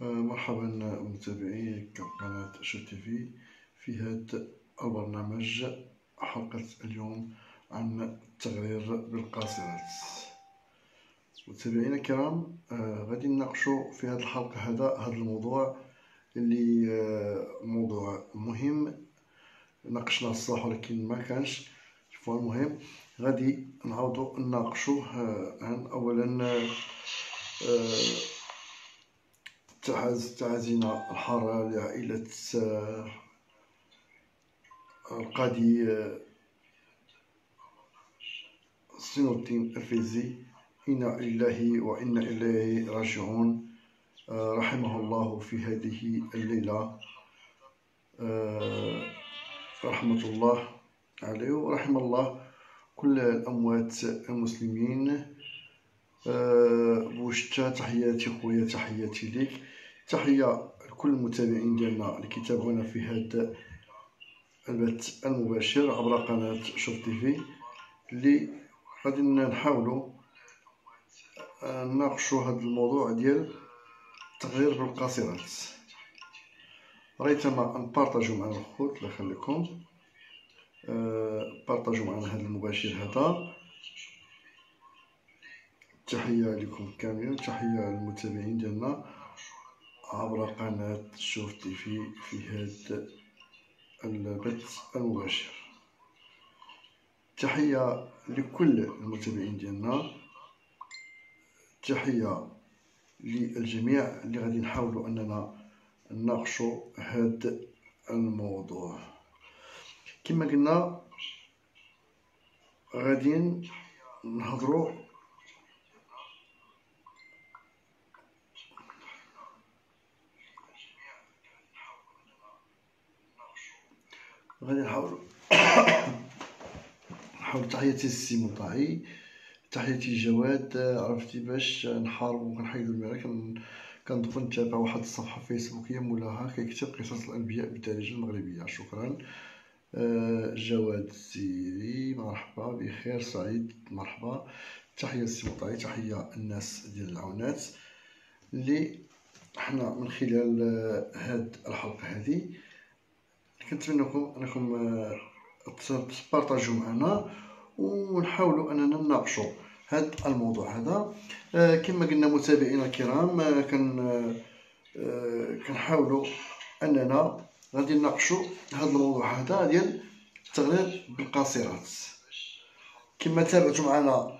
مرحبا متابعي قناة شو تي في في هذا البرنامج حلقة اليوم عن التغرير بالقاصرات. متابعينا الكرام آه غادي نناقشوا في هذه الحلقة هذا هذا الموضوع اللي آه موضوع مهم. ناقشنا الصح ولكن ما كانش المهم غادي نعاودو نناقشوه آه عن اولا آه تعازينا الحارة لعائلة آه، القاضي آه، سين الدين الفيزي. إنا لله وإنا إليه راجعون. آه، رحمه الله في هذه الليلة. رحمة الله عليه. ورحم الله كل الأموات المسلمين. بوشتا تحياتي خويا تحياتي ليك. تحية لكل المتابعين ديالنا اللي كيتابعونا في هذا البث المباشر عبر قناة شوف تيفي اللي غادي نحاولوا نناقشوا هذا الموضوع ديال التغرير بالقاصرات. ريتما نبارطاجيو مع الخوت الله يخليكم. أه بارطاجيو معنا هذا المباشر هذا. تحية لكم كاملين تحية للمتابعين ديالنا. عبر قناة شوف تيفي في هذا البث المباشر. تحية لكل المتابعين ديالنا. تحية للجميع اللي غادي نحاولوا أننا نناقشوا هذا الموضوع. كما قلنا غادي نهضروا غادي نحاول نحاول تحياتي للسي مطاعي تحياتي جواد عرفتي باش نحاربو كنحيدو الميرا. كندخل نتابع واحد الصفحة فيسبوكيه مولاها. كيكتب قصص الأنبياء بالدارجة المغربية. شكرا. آه، جواد السيري مرحبا. بخير. سعيد. مرحبا. تحية السي مطاعي تحية الناس ديال العونات. اللي حنا من خلال هاد الحلقة هذه كنتمنىكم أنكم آه، تبارطاجيو معنا ونحاولوا أننا نناقشوا هذا الموضوع هذا. آه، كما قلنا متابعينا الكرام آه، كن كنحاولوا أننا غادي نناقشوا هذا الموضوع هذا ديال التغرير بالقاصرات. كما تابعتوا معنا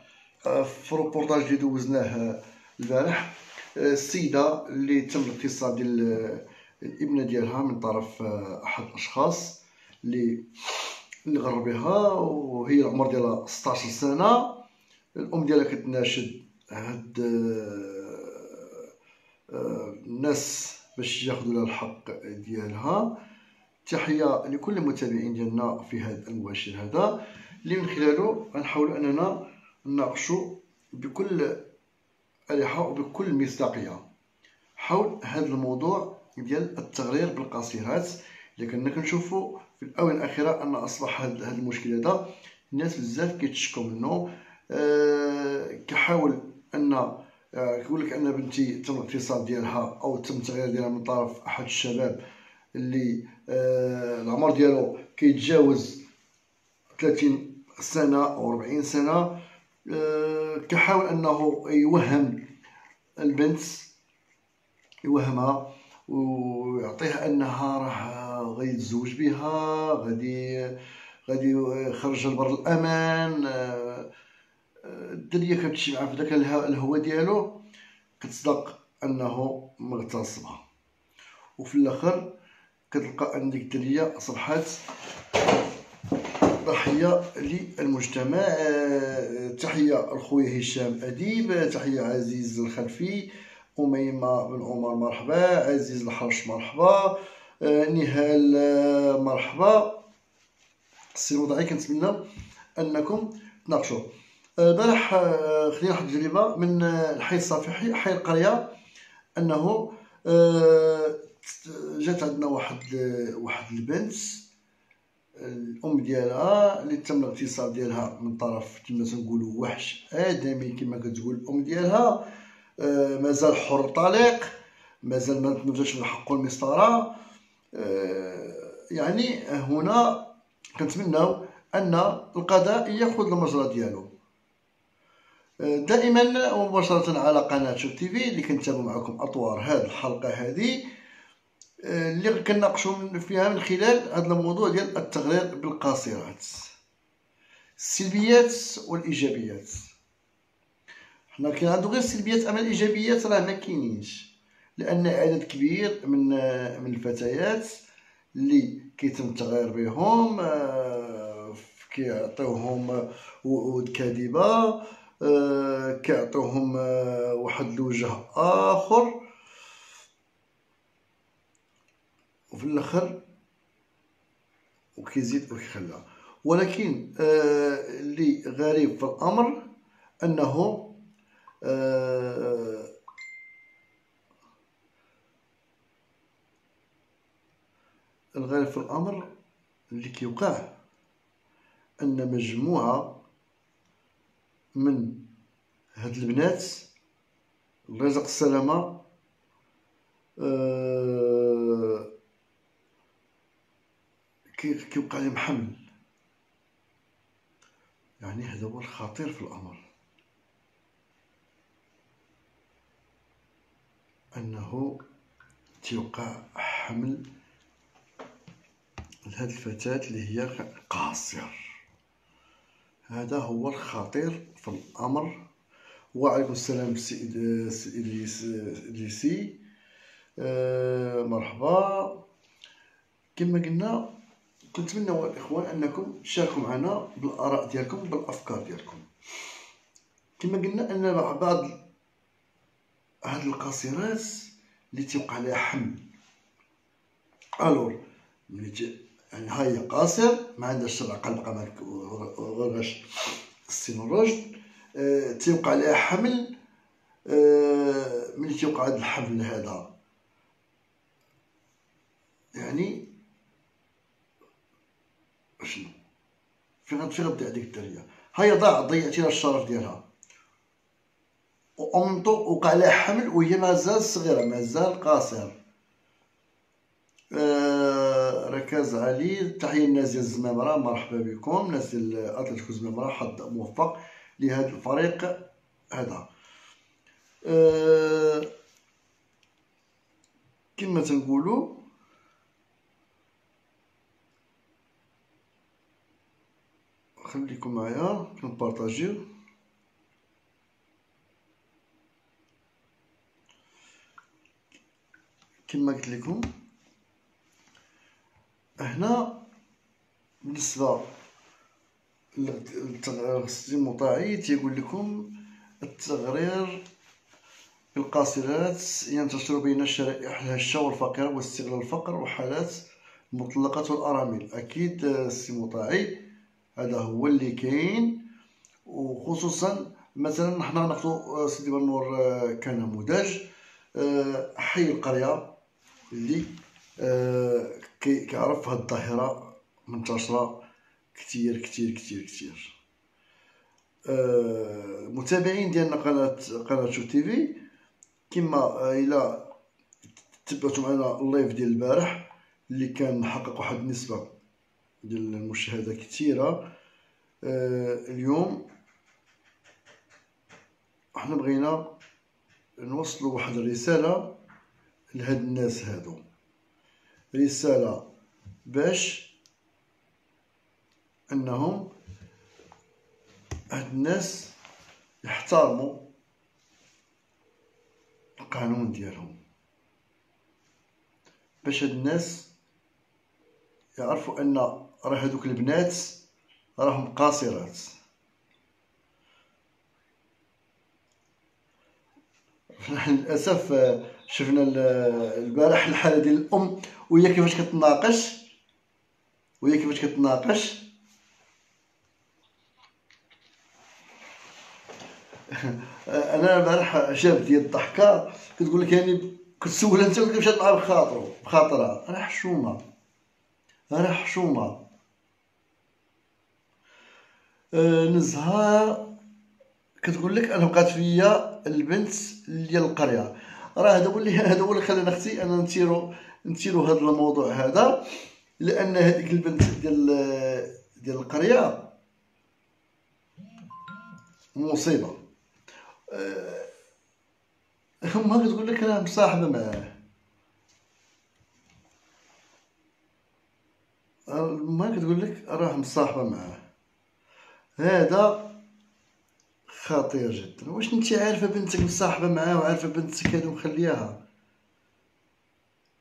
في روبورتاج اللي دوزناه البارح السيدة اللي تم الاغتصاب ديال الإبنة ديالها من طرف آه، أحد الأشخاص اللي اللي غر بها وهي العمر ديالها 16 سنة. الأم ديالها كتناشد هاد آه، آه، الناس باش ياخذوا لها الحق ديالها. تحية لكل المتابعين ديالنا في هذا المباشر هذا. اللي من خلاله غنحاولوا أننا نناقشوا بكل اريحه وبكل مصداقية حول هذا الموضوع ديال التغرير بالقصيرات اللي كنا كنشوفوا في الآونة الأخيرة أن أصبح هذا المشكل هذا. الناس بزاف كيتشكوا منه. أه كحاول أن أه كيقول لك أن بنتي تم الاغتصاب ديالها أو تم التغيير ديالها من طرف أحد الشباب اللي أه العمر ديالو كيتجاوز 30 سنة أو 40 سنة. أه كحاول أنه يوهم البنت يوهمها. ويعطيها أنها راه غادي يتزوج بها غادي غادي يخرج لبر الأمان. الدنيا كتمشي معاه في داك الهوى ديالو كتصدق أنه مغتصبها وفي الآخر كتلقى أن ديك الدنيا أصبحت ضحية للمجتمع. تحية الخويا هشام أديب تحية عزيز الخلفي. أميمة بن عمر مرحبا. عزيز الحرش مرحبا. آه، نهال آه، مرحبا. السي وضعي كنتمنى أنكم تناقشوا. آه، البارح خدينا واحد التجربة من الحي الصفيحي حي القرية أنه جات عندنا واحد واحد البنت الأم ديالها اللي تم الاغتصاب ديالها من طرف كما تنقولوا وحش آدمي كما كتقول الأم ديالها. مازال حر طليق مازال ما تنوجدش نحقوا المسطرة. يعني هنا كنتمناو أن القضاء يأخذ المجرى ديالو. دائما ومباشرة على قناة شوف تي في اللي كنتابع معكم أطوار هذه الحلقة هذه اللي كنناقشوا فيها من خلال هذا الموضوع ديال التغرير بالقاصرات السلبيات والإيجابيات. حنا عندو غير السلبيات اما الايجابيات راه ما كاينينش. لأن عدد كبير من من الفتيات اللي كيتم التغير بهم آه، كيعطيوهم وعود كاذبة آه، كيعطيوهم آه، واحد الوجه آخر. وفي الآخر وكيزيد وكيخلى. ولكن اللي غريب في الأمر أنه الغالب في الأمر اللي كيوقع أن مجموعة من هاد البنات الرزق السلامة أه كيوقع لهم حمل. يعني هذا هو الخطير في الأمر. أنه تيوقع حمل لهذه الفتاة اللي هي قاصر. هذا هو الخطير في الأمر. وعليكم السلام السيد إدريسي آه مرحبا. كما قلنا كنتمنى الإخوان أنكم تشاركوا معنا بالآراء ديالكم بالأفكار ديالكم. كما قلنا أن بعض هاد القاصرات اللي تيوقع لها حمل الور ملي يعني هاي قاصر ما عندهاش سبع قلب قمر غرغش السن الرشد أه تيوقع لها حمل أه ملي تيوقع هذا الحمل هذا. يعني شنو؟ فين غدي هذيك الدرية؟ هيا ضاع ضيعتي الشرف ديالها. وأمطو وقع لها حمل وهي مازال صغيرة مازال قاصر آه ركاز علي تحية الناس ديال الزمامرة مرحبا بكم. الناس ديال اتلتيكو الزمامرة حظ موفق لهذا الفريق هذا. آه كما تنقولوا خليكم معايا كنبارطاجيو كما قلت لكم هنا بالنسبة للتغرير المطاعي تيقول لكم التغرير بالقاصرات ينتشر بين الشرائح الهشة والفقيرة واستغلال الفقر وحالات المطلقات والأرامل أكيد السي مطاعي هذا هو اللي كاين. وخصوصا مثلا حنا ناخذ سيدي بنور كنموذج حي القرية. اللي آه كيعرف هاد الظاهرة منتشرة كتير كتير كتير كتير. آه متابعين ديالنا قناة قناة شوف تيفي كما آه إلى تبعتوا معنا ال live ديال البارح اللي كان حقق واحد النسبة ديال المشاهدة كتيرة. آه اليوم إحنا بغينا نوصلوا واحد الرسالة لهاد الناس هادو. رسالة باش أنهم هاد الناس يحترموا القانون ديالهم. باش هاد الناس يعرفوا أن راه هادوك البنات راهم قاصرات. للأسف شفنا البارح الحالة ديال الأم وهي كيفاش كتناقش؟ وهي كيفاش كتناقش؟ أنا البارح عجبت ديال الضحكة كتقول لك يعني كتسول أنت كيفاش طلع بخاطرو بخاطرها. راه حشومة. راه حشومة. أه نزهة كتقول لك أنا بقات فيا البنت ديال القرية. راه هذا هو اللي هذا هو اللي خلاني أختي أنا نثيرو نثيرو هذا الموضوع هذا لأن هذيك البنت ديال ديال القرية مصيبة. امها كتقول لك راه مصاحبة معاه. امها كتقول لك راه مصاحبة معاه. هذا خطير جدا واش انت عارفة بنتك مصاحبة معاه وعارفة بنتك هذه مخلياها؟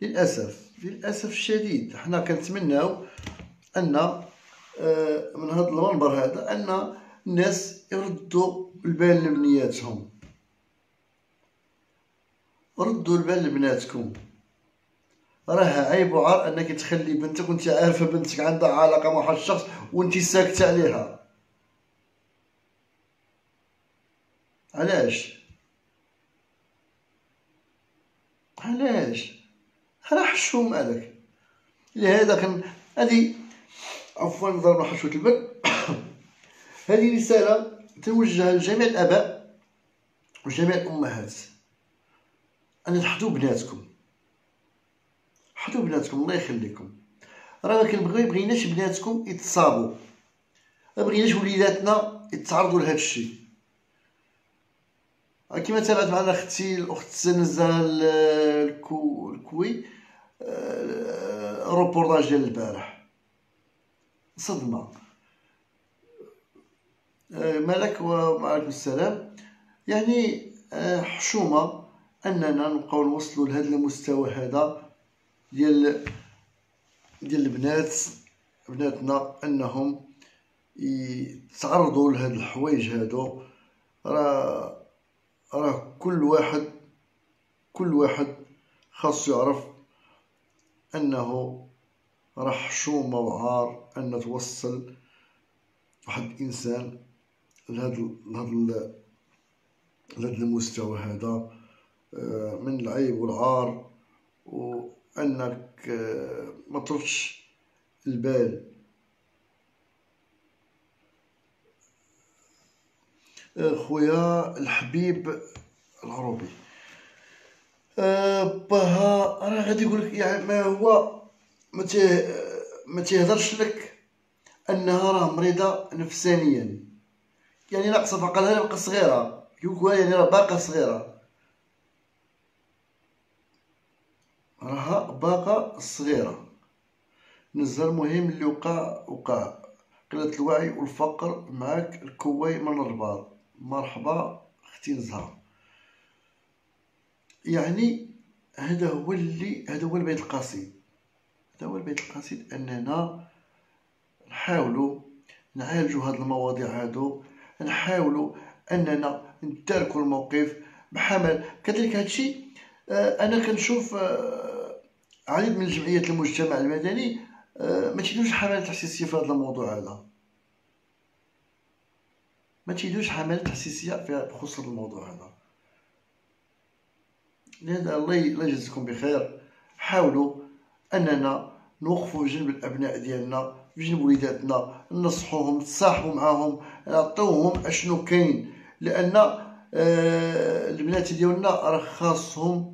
للأسف للأسف الشديد. حنا كنتمناو أن آه، من هذا المنبر هذا أن الناس يردوا البال لبنياتهم. ردوا البال لبناتكم. راه عيب وعار أنك تخلي بنتك وأنت عارفة بنتك عندها علاقة مع واحد الشخص وأنت ساكتة عليها. علاش؟ علاش؟ راه حشوم هذاك. لهذا كان هذه عفوا ضربنا حشوة البر هذه رسالة توجه لجميع الآباء وجميع الأمهات. أن تحدوا بناتكم. حدوا بناتكم الله يخليكم. راه كنبغيو بغيناش بناتكم يتصابوا. ما بغيناش وليداتنا يتعرضوا لهذا الشيء. كما تابعت معنا أختي الأخت سنزه الكوي روبورتاج ديال البارح. صدمة. آه، مالك وعليكم السلام. يعني آه، حشومة أننا نبقاو نوصلوا لهذا المستوى هذا ديال ديال البنات بناتنا أنهم يتعرضوا لهاد الحوايج هادو. راه راه كل واحد كل واحد خاصو يعرف أنه راه حشومة وعار أن توصل واحد الانسان لهذا لهذا لهذا المستوى هذا آه، من العيب والعار وأنك آه، ما تردش البال. خويا الحبيب العروبي. أه بها راه غادي يقول لك يعني ما هو ما ما تيهضرش لك أنها راه مريضة نفسانيا. يعني ناقصه فقالها باقا صغيرة. يقول يعني راه باقا صغيرة. راها باقا صغيرة. نزل المهم اللي وقع وقع. قلة الوعي والفقر معاك الكوي من الرباط. مرحبا أختي نزهه يعني هذا هو اللي هذا هو البيت القصيد هذا هو البيت القصيد اننا نحاولوا نعالجوا هاد المواضيع هادو نحاولوا أننا نتركوا الموقف بحمل. كذلك هادشي آه أنا كنشوف آه عديد من الجمعيات المجتمع المدني آه ما تيدوش حملات تحسيسيه في هذا الموضوع هذا. ما تيدوش حملات تحسيسيه بخصوص الموضوع هذا. لهذا الله يجزيكم بخير. حاولوا أننا نوقفوا بجنب الأبناء ديالنا بجنب وليداتنا ننصحوهم نتصاحبوا معاهم نعطيوهم أشنو كاين. لأن آه البنات ديالنا راه خاصهم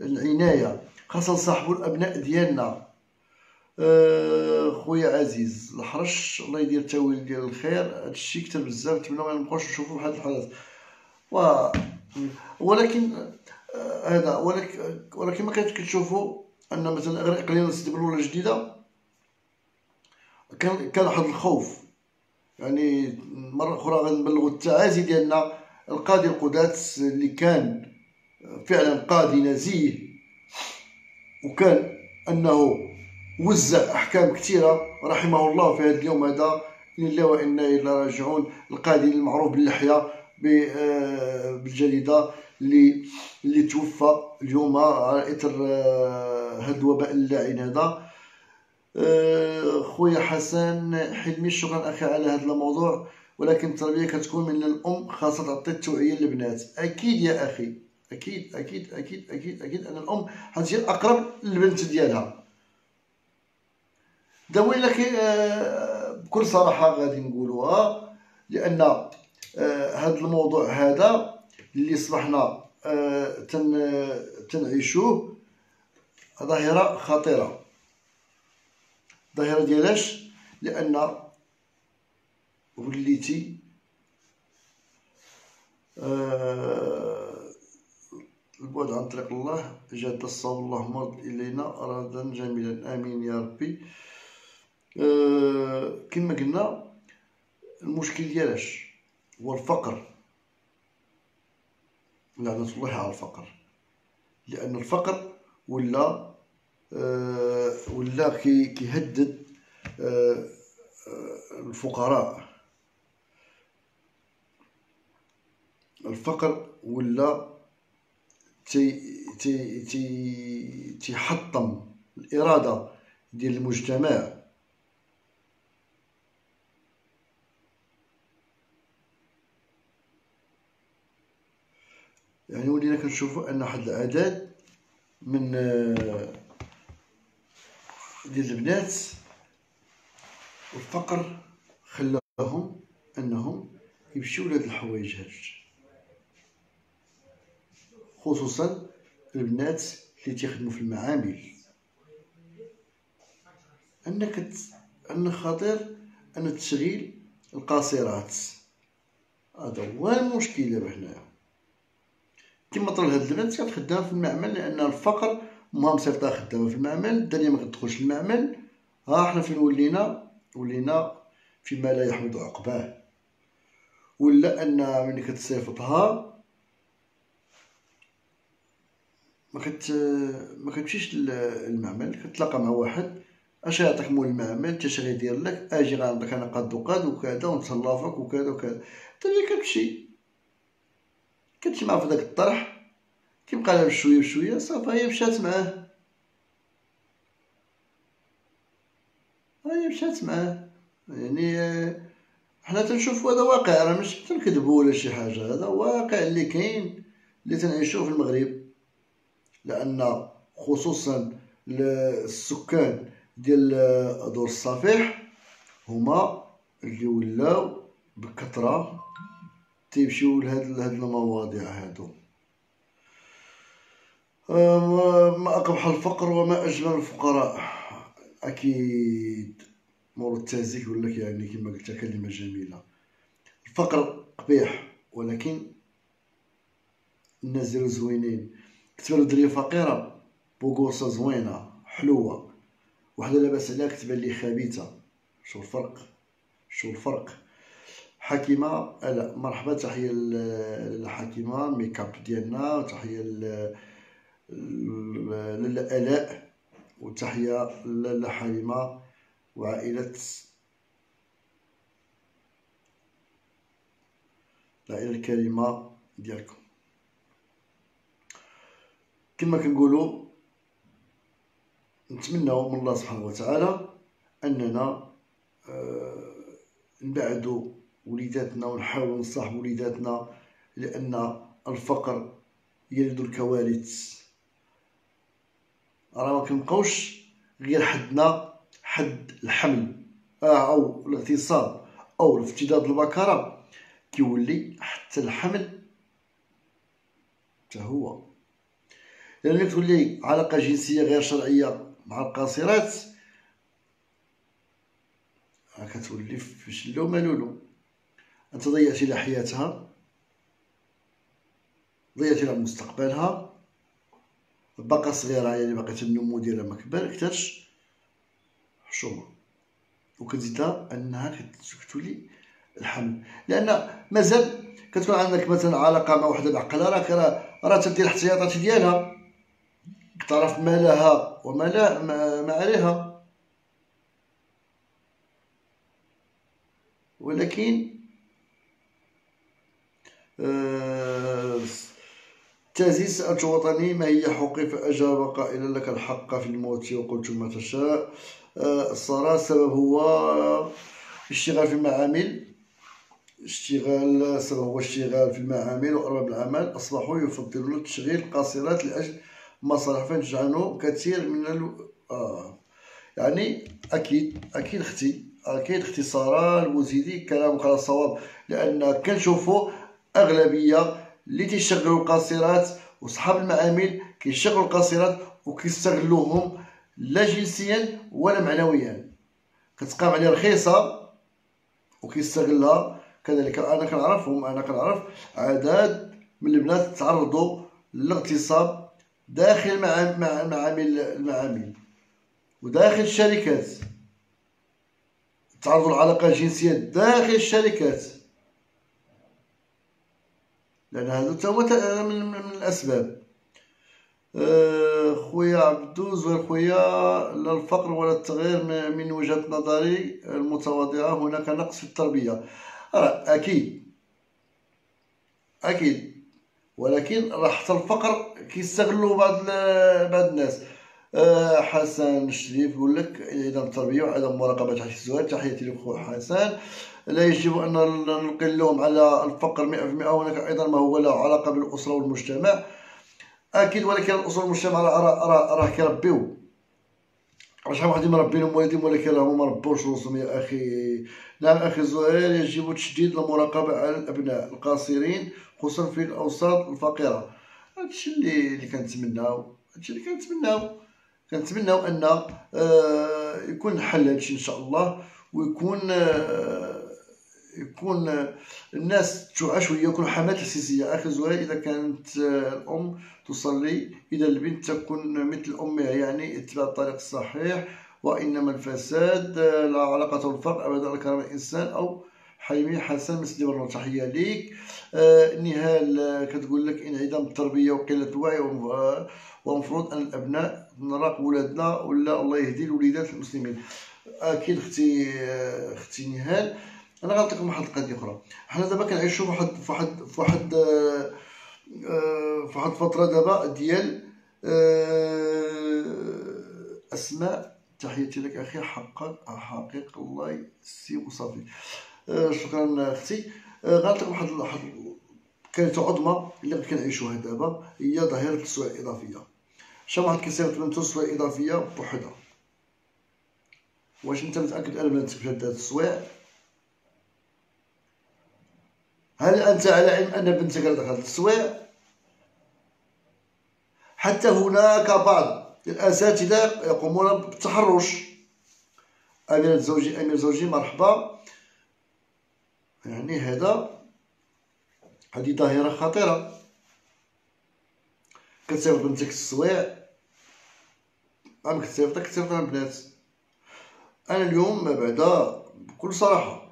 العناية خاصنا نصاحبوا الأبناء ديالنا. خويا عزيز الحرش الله يدير التاويل ديال الخير. هادشي كتر بزاف نتمنى ما نبقاوش نشوفوا بحال الحالات و... ولكن آه هذا ولكن ولكن ما كتشوفوا أن مثلا غير اقليم ولا جديدة كان كان واحد الخوف. يعني مرة أخرى غنبلغوا التعازي ديالنا القاضي القداس اللي كان فعلا قاضي نزيه وكان أنه وزع أحكام كثيرة رحمه الله في هذا اليوم هذا. لله وإنا إلى راجعون. القاضي المعروف باللحية آه، بالجريدة اللي اللي توفى اليوم على اثر آه، هذا الوباء اللاعن هذا. آه، خويا حسن حلمي شكرا أخي على هذا الموضوع. ولكن التربية كتكون من الأم خاصة تعطي التوعيه للبنات. أكيد يا أخي أكيد أكيد أكيد أكيد أكيد أن الأم حتجي أقرب للبنت ديالها. داوي لك آه، بكل صراحة غادي نقولوها لأن هذا الموضوع هذا اللي صبحنا آه، تن تنعيشوه ظاهرة خطيرة. ظاهرة ديالاش لأن وليتي آه البعد عن طريق الله جاد الصواب الله مرض إلينا أرادا جميلا. آمين يا ربي. كما قلنا المشكل ديالاش هو الفقر. لعنة الله على الفقر. لأن الفقر ولا آه ولا كي كيهدد آه آه الفقراء. الفقر ولا تي تي تي تيحطم الإرادة ديال المجتمع. يعني ولينا كنشوفو أن واحد العدد من آه، ديال البنات الفقر خلاهم أنهم يمشيو لهاد الحوايج هاد خصوصا البنات اللي تيخدموا في المعامل. انك أن خطير أن تشغيل القاصرات. هذا هو المشكل دابا هنايا كيما طرا هاد البنات كانت خدامه في المعمل لأن الفقر مها مسيطره خدامة في المعمل الدنيا ما كتدخلش المعمل. ها حنا فين ولينا؟ ولينا فيما لا يحمد عقباه. ولا أن ملي كتصيفطها ما كت ما كتمشيش للمعمل كتلاقى مع واحد أش يعطيك مول المعمل؟ أنت اش غيدير لك؟ آجي غنعطيك أنا قاد وقاد وكذا ونتهلاوفك وكذا وكذا. حتى كتمشي. معاه في داك الطرح كيبقى لها بشوية بشوية صافي هي مشات معاه. هي مشات معاه. يعني حنا تنشوفو هذا واقع راه ماشي تنكذبو ولا شي حاجة هذا واقع اللي كاين اللي تنعيشوه في المغرب. لأن خصوصا السكان ديال دور الصفيح هما اللي ولاو بكثرة. تيمشيو لهاد لهاد المواضيع هادو. ما أقبح الفقر وما أجمل الفقراء. أكيد مور التازي يقول لك يعني كما قلت كلمة جميلة. الفقر قبيح ولكن الناس ديالو زوينين كتبان درية فقيرة بوكوسه زوينة حلوة. وحدة لاباس عليها كتبان لي خبيثة. شو الفرق؟ شو الفرق؟ حكيمة لا مرحبا تحية للحكيمة ميكاب ديالنا تحيه للألاء وتحية لحليمه وعائلة العائلة الكريمة ديالكم. كما كنقولوا نتمناو من الله سبحانه وتعالى أننا آه نبعدوا وليداتنا ونحاولوا نصاحب وليداتنا لأن الفقر يلد الكوارث راه ما كنبقاوش غير حدنا حد الحمل آه أو الاغتصاب أو الافتداد البكرة كيولي حتى الحمل. حتى هو. لأن تولي علاقة جنسية غير شرعية مع القاصرات كتولي في شلو مالولو. انت ضيعتي لها حياتها ضيعتي لها مستقبلها. باقا صغيرة يعني باقي النمو ديالها ما كبرتش حشومة. وكتزيدها أنها كتولي الحمل. لأن مازال كتكون عندك مثلا علاقة مع وحدة بعقلها راك راه تدير الاحتياطات ديالها. اقترف ما لها وما لا ما عليها. ولكن آه تازيس سألت وطني ما هي حقوقي فأجاب قائلا لك الحق في الموت وقلت ما تشاء. آه الصراحة السبب هو اشتغال في المعامل. اشتغال السبب هو اشتغال في المعامل وأرباب العمل. أصبحوا يفضلون تشغيل القاصرات لأجل مصالح تجعلوا كثير من ال... آه. يعني أكيد أختي أكيد أختي ساره المزيدي كلامك على الصواب لأن كنشوفوا اغلبيه اللي تيشغلوا القاصرات وصحاب المعامل كيشغلوا القاصرات وكيستغلوهم لا جنسيا ولا معنويا. كتقام عليه رخيصة وكيستغلها. كذلك أنا كنعرفهم أنا كنعرف عدد من البنات تعرضوا للاغتصاب داخل معامل المعامل وداخل الشركات. تعرضوا للعلاقات الجنسيه داخل الشركات. لأن هذا هو من الأسباب. آه، خويا عبدو زوير خويا لا الفقر ولا التغيير من وجهة نظري المتواضعة. هناك نقص في التربية. أكيد. أكيد. ولكن راه حتى الفقر كيستغلوا بعض بعض الناس. آه، حسن الشريف يقول لك عدم التربيه وعدم مراقبة الزواج تحياتي لك خويا حسن. لا يجب أن نلقي اللوم على الفقر 100% هناك أيضا ما هو له علاقة بالأسرة والمجتمع. أكيد ولكن الأسرة والمجتمع راه راه راه كيربيو. شحال واحد مربينهم والديهم ولكن راهم ما ربوش روسهم يا أخي. نعم أخي زهير يجب تشديد المراقبة على الأبناء القاصرين خصوصا في الأوساط الفقيرة. هادشي اللي اللي كنتمناو. هادشي اللي كنتمناو. كنتمناو أن آه يكون الحل هادشي إن شاء الله ويكون آه يكون الناس توعى شوية يكون حماة تأسيسية أخي زهير إذا كانت الأم تصلي إذا البنت تكون مثل أمها يعني إتباع الطريق الصحيح وإنما الفساد لا علاقة بالفرق أبدا كرم الإنسان أو حيمي حسن مسلي برنو تحية ليك. آه نهال كتقول لك انعدام التربية وقلة الوعي ومفروض أن الأبناء نراقب ولادنا ولا الله يهدي الوليدات المسلمين. أكيد أختي أختي نهال. أنا غنعطيكم واحد القضية أخرى. حنا دابا كنعيشوا فواحد فواحد فواحد آه، فواحد الفترة دابا ديال آه، أسماء. تحياتي لك أخي حقا حقيق الله سي وصافي. آه، شكرا أختي. غنعطيك واحد واحد كانت عظمى اللي كنعيشوها دابا هي ظاهرة التسويع الإضافية. شحال واحد كيصيفط من التسويع الاضافيه بوحدها. واش أنت متأكد أن بنتك بهاد التسويع هل أنت على علم أن بنتك دخلت التصوير حتى هناك بعض الأساتذة يقومون بالتحرش. أمير زوجي أمير زوجي مرحبا. يعني هذا هذه ظاهرة خطيرة. كتصيفط بنتك التصويع أم كتصيفطك كتصيفط البنات أنا اليوم بعدا بكل صراحة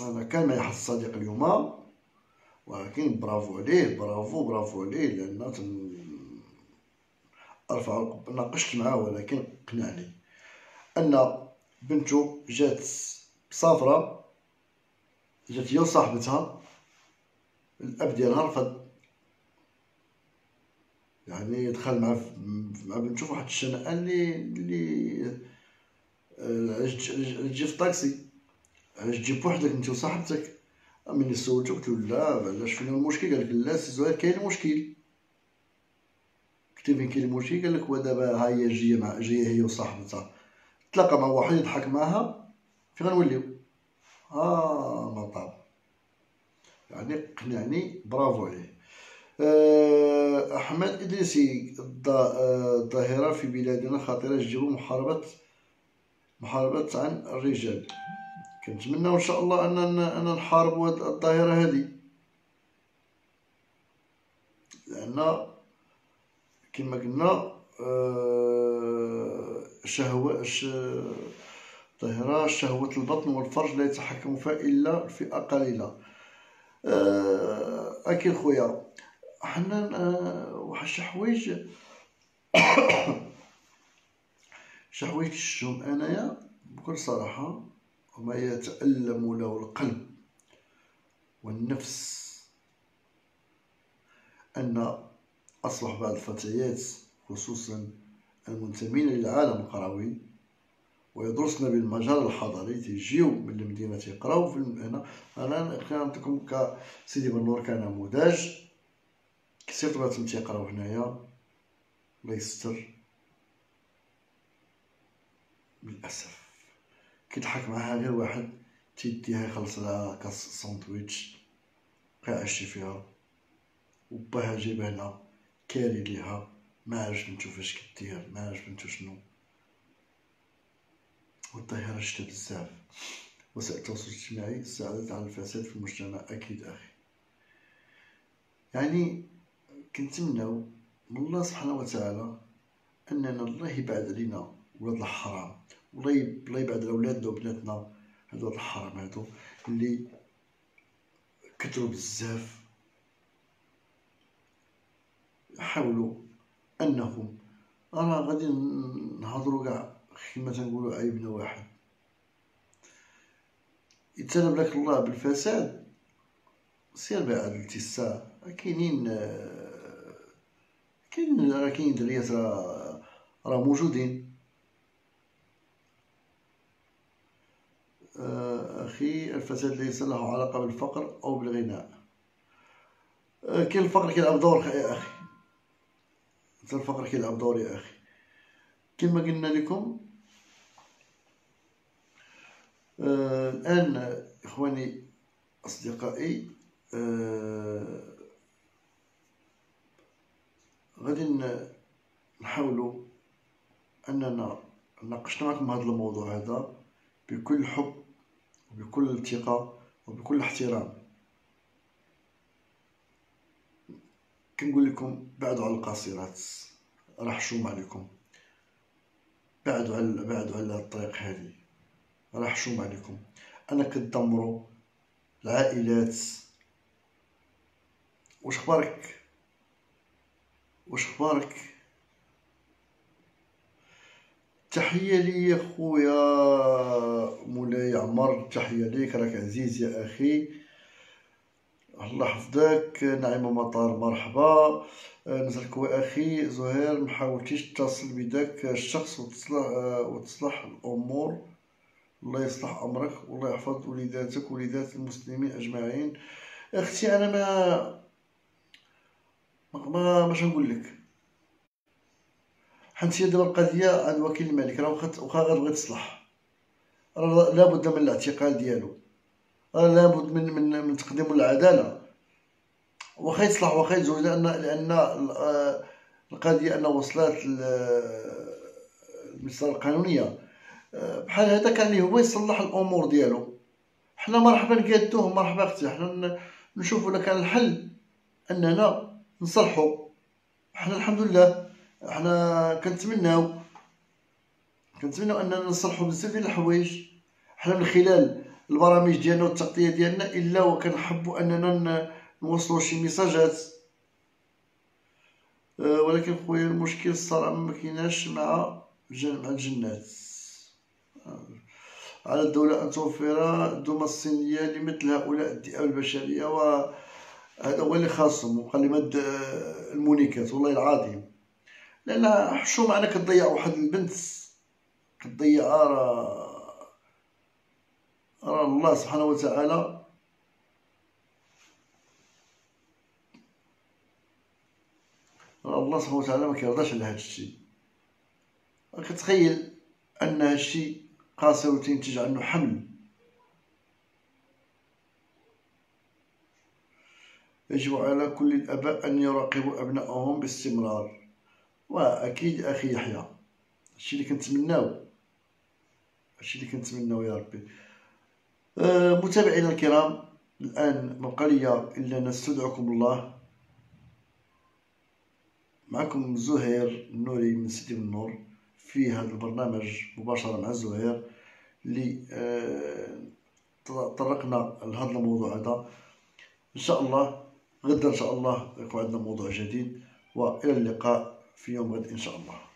أنا كان ما يحس الصديق اليوم. ولكن برافو عليه برافو برافو عليه لأن. أرفع ناقشت معاه ولكن قنعني أن بنته جات مسافره جات هي وصاحبتها الأب ديالها رفض. يعني دخل مع مع بنته فواحد الشنقه اللي اللي تجي في الطاكسي علاش تجيب بوحدك انت وصاحبتك؟ من سولتو قلت لا علاش فين المشكل؟ قال لك لا سي زهير كاين مشكل. قلت فين كاين المشكل؟ قال لك هو دابا ها هي جاية مع جاية هي وصاحبتها. تلاقى مع واحد يضحك معاها فين غنوليو؟ آه مطاب يعني قنعني برافو عليه. آه، أحمد إدريسي الظاهرة في بلادنا خطيرة يجب محاربه محاربة عن الرجال. كنتمنى إن شاء الله ان ان نحاربوا هاد الظاهره هذه لأن كما قلنا آه، شهوة ظاهرة شهوة البطن والفرج لا يتحكم فيها إلا فئة قليلة. آه، أكيد خويا حنا آه، واحد شي حوايج شي حوايج أنايا بكل صراحة. وما يتألم له القلب والنفس. أن أصبح بعض الفتيات خصوصا المنتمين للعالم القروي ويدرسن بالمجال الحضري تيجيو من المدينة تيقراو في هنا أنا نعطيكم كسيدي بن نور كنموذج كثير طلعت تيقراو هنايا. الله يستر. للأسف كيضحك معاها غير واحد تيديها يخلص لها كاس ساندويتش بقى يعشي فيها وباها جايبه هنا كاري ليها ما بنتو فاش كدير ما بنتو شنو. والظاهرة شتا بزاف. وسائل التواصل الاجتماعي ساعدت على الفساد في المجتمع أكيد أخي. يعني كنتمناو من الله سبحانه وتعالى أننا الله يبعد علينا ولاد الحرام. الله يبعد على ولادنا وبناتنا هادو الحرام هادو اللي كثروا بزاف. حاولوا أنهم راه غادي نهضروا كاع كما تنقولوا عيبنا واحد. يتسلم لك الله بالفساد سير بعد التساع كاينين كاين راه كاين دريات راه موجودين. أخي الفساد ليس له علاقة بالفقر أو بالغناء. كاين الفقر كيلعب دور يا أخي. الفقر كيلعب دور يا أخي. كما قلنا لكم آه الآن إخواني أصدقائي آه غادي نحاولوا أننا ناقشنا معكم هذا الموضوع هذا بكل حب وبكل ثقة وبكل احترام كنقول لكم بعدوا على القاصرات راح شوم عليكم. بعدوا على بعدوا على الطريق هذه راح شوم عليكم. أنا كدمروا العائلات. واش أخبارك؟ واش أخبارك؟ تحية لي خويا مولاي عمر تحية ليك. راك عزيز يا أخي. الله يحفظك. نعيمة مطار مرحبا. نسألك أخي زهير محاولتيش تتصل بداك الشخص وتصلح وتصلح الأمور. الله يصلح أمرك والله يحفظ وليداتك وليدات المسلمين أجمعين. أختي أنا ما ما ماش نقول لك؟ هي دابا القضية عند وكيل الملك راه واخا غتبغي تصلح. راه لابد من الاعتقال ديالو. راه لابد من من من تقديم العدالة. واخا يصلح واخا يتزوج لأن لأن القضية انه وصلت للمسألة القانونية. بحال هذا كان هو يصلح الأمور ديالو. حنا مرحبا نقادوه مرحبا أختي. حنا نشوفوا لك كان الحل أننا نصلحوا حنا الحمد لله. حنا كنتمناو كنتمناو أننا نصلحوا بزاف ديال الحوايج حنا من خلال البرامج ديالنا والتغطية ديالنا إلا وكنحبوا أننا نوصلوا شي ميساجات أه ولكن خويا المشكل الصراحه ما كايناش مع مع الجنات. على الدولة أن توفر الدمى الصينية لمثل هؤلاء الذئاب البشرية وهذا هو اللي خاصهم وكلمة المونيكات والله العظيم. لأن حشو معنا كتضيع واحد البنت كتضيع راه راه الله سبحانه وتعالى. راه الله سبحانه وتعالى ما كيرضاش على هذا الشيء. كتخيل أن هذا الشيء قاسي وتنتج عنه حمل. يجب على كل الآباء أن يراقبوا أبنائهم باستمرار. وأكيد أخي يحيى هادشي اللي كنتمناو هادشي اللي كنتمناو يا ربي. آه متابعينا الكرام الآن ما بقى ليا إلا نستودعكم الله. معكم زهير النوري من سيدي النور في هذا البرنامج مباشرة مع زهير اللي آه طرقنا لهذا الموضوع هذا. إن شاء الله غدا إن شاء الله يكون عندنا موضوع جديد وإلى اللقاء. في يوم غد إن شاء الله